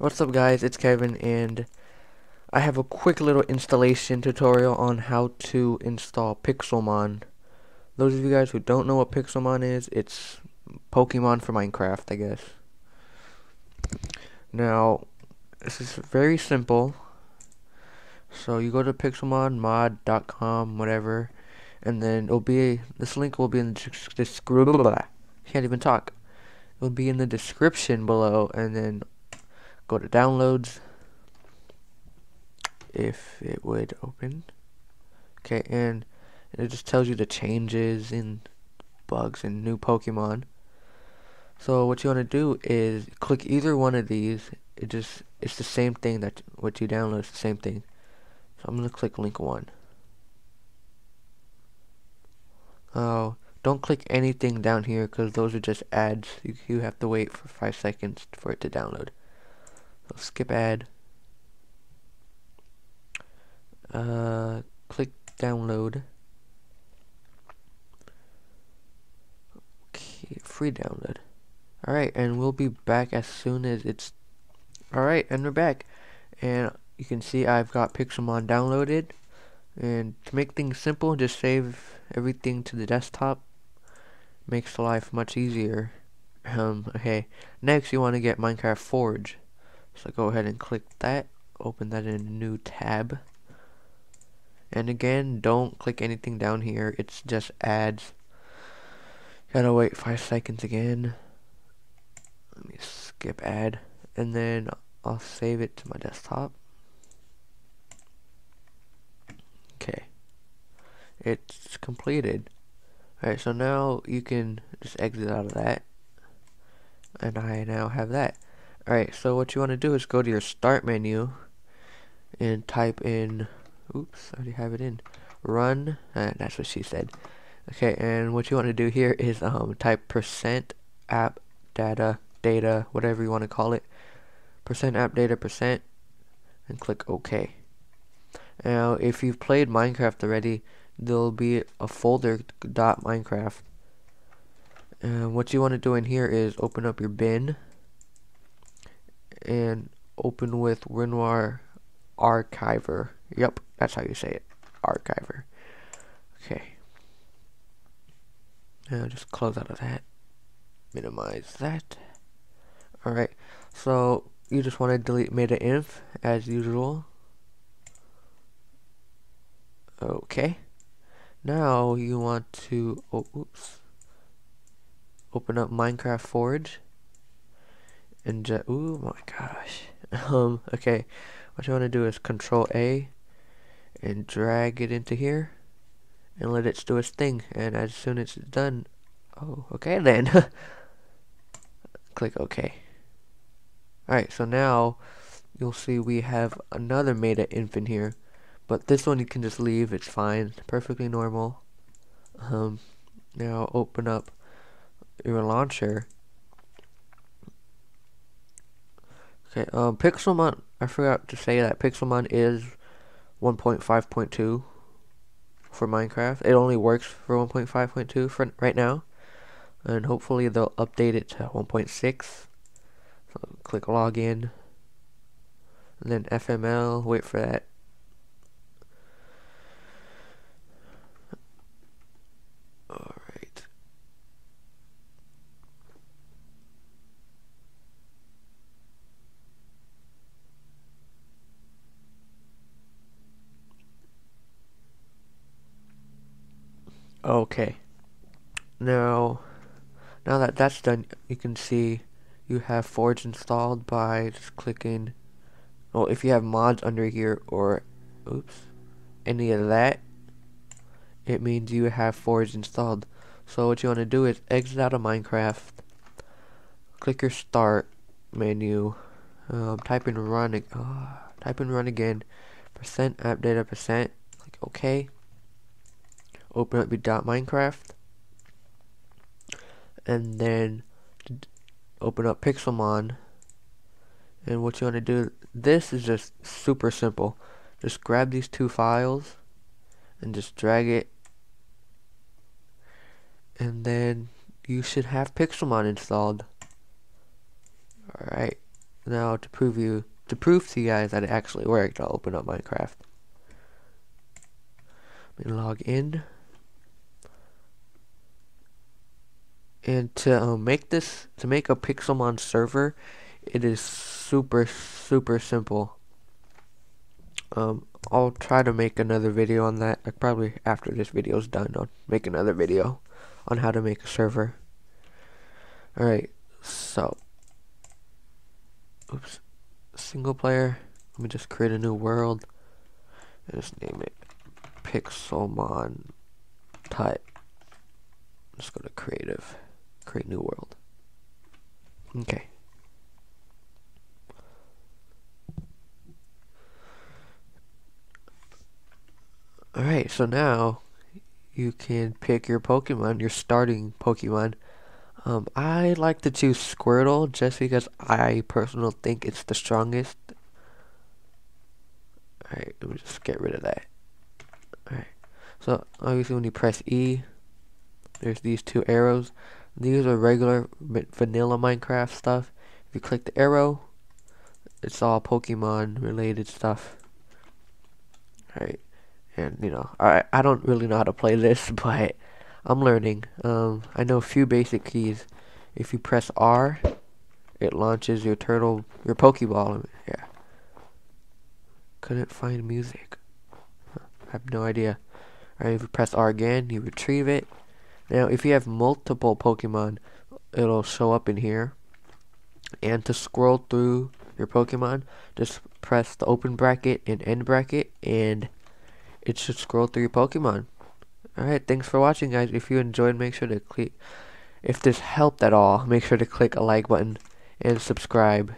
What's up guys, it's Kevin and I have a quick little installation tutorial on how to install Pixelmon. Those of you guys who don't know what Pixelmon is, it's Pokemon for Minecraft, I guess. Now, this is very simple. So you go to pixelmonmod.com, whatever, and then it'll be, this link will be in the description, can't even talk. It will be in the description below, and then go to downloads. If it would open. Okay and it just tells you the changes in bugs and new Pokemon. So what you want to do is click either one of these. It just it's the same thing that what you download is the same thing. So I'm gonna click link one. Oh don't click anything down here because those are just ads. You, you have to wait for five seconds for it to download so skip ad. Uh, click download. Okay, free download. Alright, and we'll be back as soon as it's... Alright, and we're back. And you can see I've got Pixelmon downloaded. And to make things simple, just save everything to the desktop. Makes life much easier. Um, okay. Next, you want to get Minecraft Forge. So go ahead and click that, open that in a new tab. And again, don't click anything down here, it's just ads. Gotta wait 5 seconds again. Let me skip ad. And then I'll save it to my desktop. Okay. It's completed. Alright, so now you can just exit out of that. And I now have that. Alright, so what you want to do is go to your start menu and type in, oops, I already have it in, run, and that's what she said. Okay, and what you want to do here is um, type percent app data, data, whatever you want to call it, percent app data percent, and click OK. Now, if you've played Minecraft already, there'll be a folder dot Minecraft. And what you want to do in here is open up your bin and open with WinRAR Archiver. Yep, that's how you say it. Archiver. Okay. Now just close out of that. Minimize that. Alright, so you just want to delete meta-inf as usual. Okay. Now you want to, oh, oops, open up Minecraft Forge and just, my gosh. um, okay, what you want to do is control A and drag it into here and let it do its thing. And as soon as it's done, oh, okay then. Click OK. Alright, so now you'll see we have another Meta infant here. But this one you can just leave, it's fine, perfectly normal. Um, now open up your launcher Okay, um, Pixelmon, I forgot to say that Pixelmon is 1.5.2 for Minecraft. It only works for 1.5.2 for right now. And hopefully they'll update it to 1.6. So click login. And then FML, wait for that. Okay. Now, now that that's done, you can see you have Forge installed by just clicking, well, if you have mods under here or, oops, any of that, it means you have Forge installed. So what you want to do is exit out of Minecraft, click your start menu, um, type in run, uh, type in run again, percent app data percent, click OK open up your .minecraft and then open up Pixelmon and what you want to do this is just super simple just grab these two files and just drag it and then you should have Pixelmon installed alright now to prove you to prove to you guys that it actually worked, I'll open up Minecraft. Me log in. And to um, make this, to make a Pixelmon server, it is super, super simple. Um, I'll try to make another video on that. Like probably after this video is done, I'll make another video on how to make a server. Alright, so, oops, single player. Let me just create a new world and just name it Pixelmon type. Let's go to creative, create new world. Okay. Alright, so now you can pick your Pokemon, your starting Pokemon. Um, I like to choose Squirtle just because I personally think it's the strongest. Alright, let me just get rid of that. Alright, so obviously when you press E, there's these two arrows. These are regular vanilla Minecraft stuff. If you click the arrow, it's all Pokemon related stuff. Alright and you know I I don't really know how to play this, but I'm learning. Um, I know a few basic keys. If you press R, it launches your turtle, your Pokeball. Yeah. Couldn't find music. Huh, I have no idea. Alright, if you press R again, you retrieve it. Now, if you have multiple Pokemon, it'll show up in here. And to scroll through your Pokemon, just press the open bracket and end bracket, and it should scroll through your Pokemon. Alright, thanks for watching guys. If you enjoyed, make sure to click, if this helped at all, make sure to click a like button and subscribe.